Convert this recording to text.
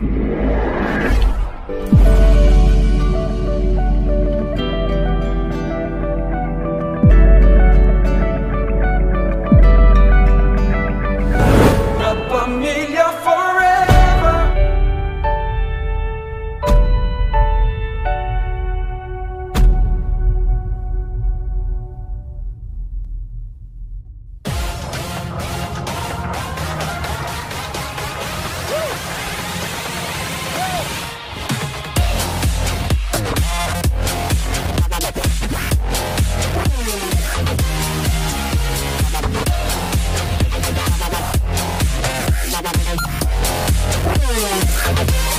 Podcast. Yeah.